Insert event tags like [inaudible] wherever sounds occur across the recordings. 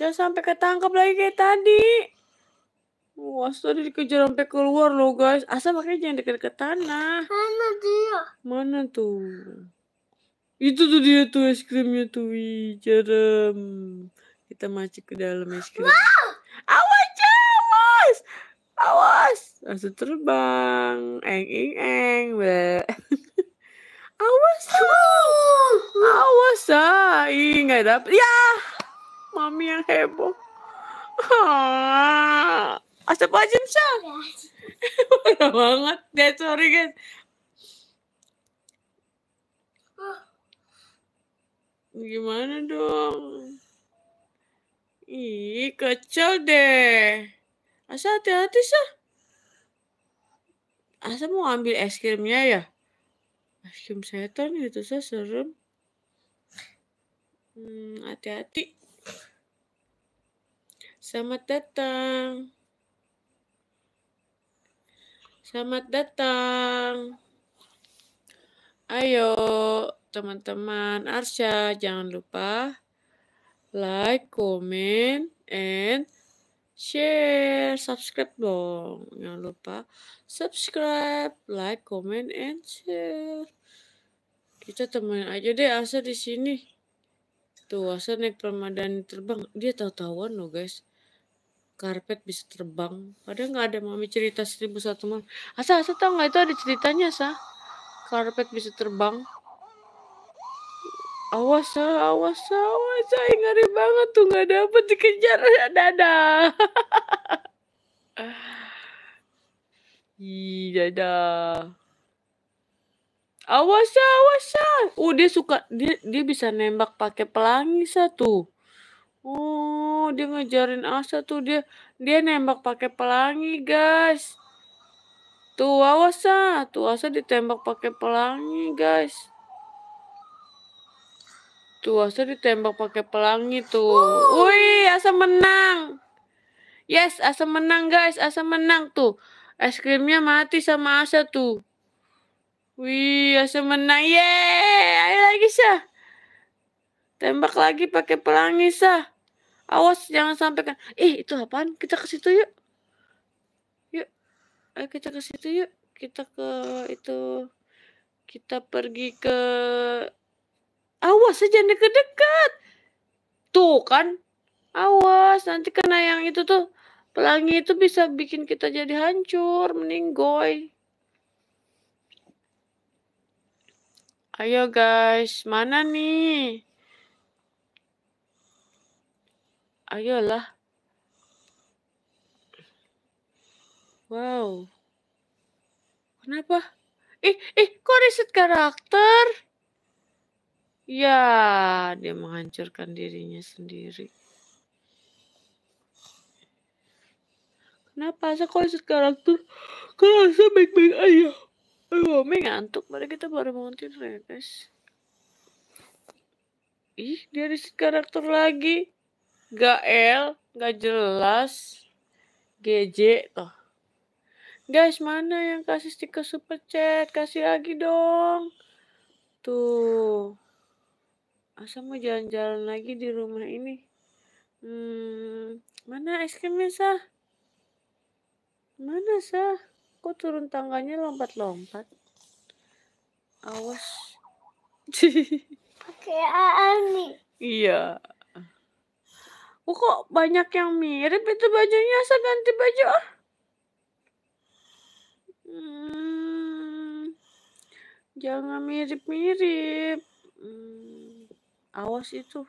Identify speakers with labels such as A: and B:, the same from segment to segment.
A: Jangan sampai ketangkap lagi kayak tadi. Wah, tadi dikejar sampai keluar loh guys. Asal makanya jangan dekat-dekat tanah.
B: Mana dia?
A: Mana tuh? Itu tuh dia tuh es krimnya tuh. Wih, jarem. Kita masuk ke dalam es krim. Awas, awas! Awas! Langsung terbang. Eng, eng, eng. [laughs] Awas, ah. awas ah. Ih, nggak dapet. Ya, mami yang heboh. Ah, asap aja sah. Parah banget. Dad, sorry guys. Gimana dong? Ih, kecil deh. Asa hati-hati sah. Asa mau ambil es krimnya ya? Es krim setan itu sah serem. Hmm, hati-hati. Selamat datang. Selamat datang. Ayo, teman-teman Arsya, jangan lupa like, comment, and share. Subscribe dong. Jangan lupa subscribe, like, comment, and share. Kita temenin aja deh Asa di sini. Tuh, Asa naik permadani terbang. Dia tahu-tahuan loh, guys. Karpet bisa terbang. Padahal nggak ada mami cerita seribu satu malam. Asa, Asa tahu nggak itu ada ceritanya, Sa? Karpet bisa terbang. Awas, Sa, awas, Sa, awas, Sa. Ngeri banget tuh nggak dapet dikejar. Dadah. [laughs] Ih, dadah. Awas, Sa, awas, Sa. Oh, dia suka dia dia bisa nembak pakai pelangi, Sa, tuh. Oh, dia ngejarin Asa tuh dia dia nembak pakai pelangi, guys. Tuh, awas Sa. Tuh Asa ditembak pakai pelangi, guys. Tuh Asa ditembak pakai pelangi tuh. Wih, Asa menang. Yes, Asa menang, guys. Asa menang tuh. Es krimnya mati sama Asa tuh. Wih, Asa menang. Yeay, ayo lagi Sa. Tembak lagi pakai pelangi, Sa. Awas jangan sampai kan. Eh, itu apaan? Kita ke situ yuk. Yuk. Ayo kita ke situ yuk. Kita ke itu kita pergi ke Awas aja deket-deket. Tuh kan. Awas, nanti kena yang itu tuh. Pelangi itu bisa bikin kita jadi hancur, meninggoy. Ayo guys, mana nih? Ayolah. Wow. Kenapa? Ih, ih, kok reset karakter? Ya, dia menghancurkan dirinya sendiri. Kenapa? Saya kok reset karakter? Kalau saya baik-baik aja. Ayo, Mami ngantuk. Mari kita baru bangun tidur ya, guys. Ih, dia reset karakter lagi. Gak L, gak jelas. GJ toh. Guys, mana yang kasih stiker super chat? Kasih lagi dong. Tuh. Asa mau jalan-jalan lagi di rumah ini. Hmm, mana es krimnya, Sah? Mana, Sah? Kok turun tangganya lompat-lompat? Awas. [laughs]
B: Pakai Ani.
A: iya. Oh, kok banyak yang mirip itu bajunya? Asa ganti baju ah. Hmm, jangan mirip-mirip. Hmm, awas itu.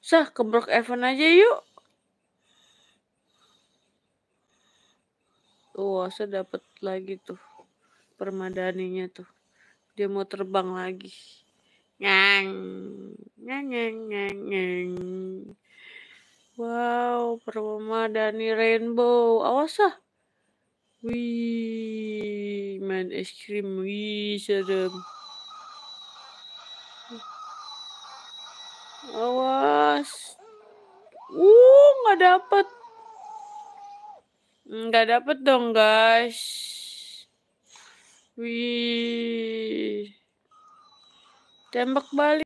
A: Sah, ke Even aja yuk. Tuh, Asa dapat lagi tuh permadaninya tuh. Dia mau terbang lagi. Nyang, nyang, nyang. Wow, permadani rainbow. Awas ah. Wih, main es krim. Wih, serem. Awas. Uh, nggak dapet. Nggak dapet dong, guys. Wih. Tembak balik.